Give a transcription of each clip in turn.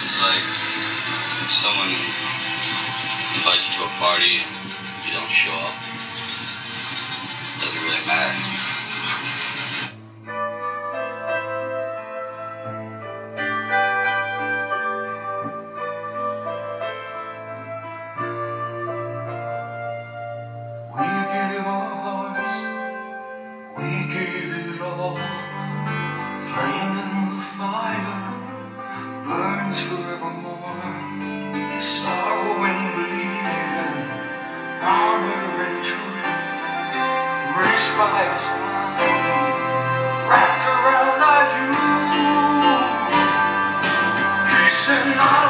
It's like someone invites you to a party. wrapped around our youth. Peace and love.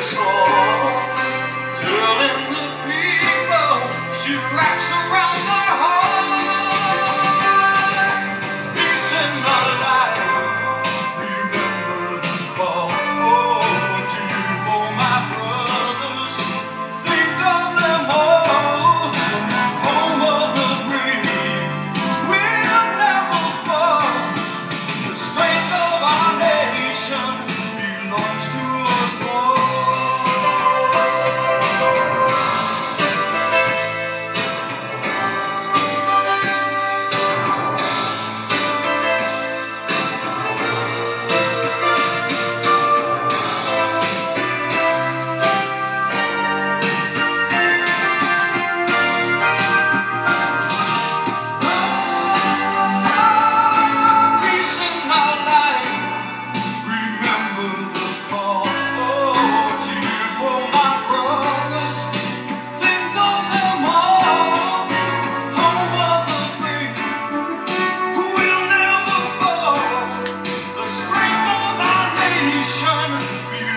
slow. Beyond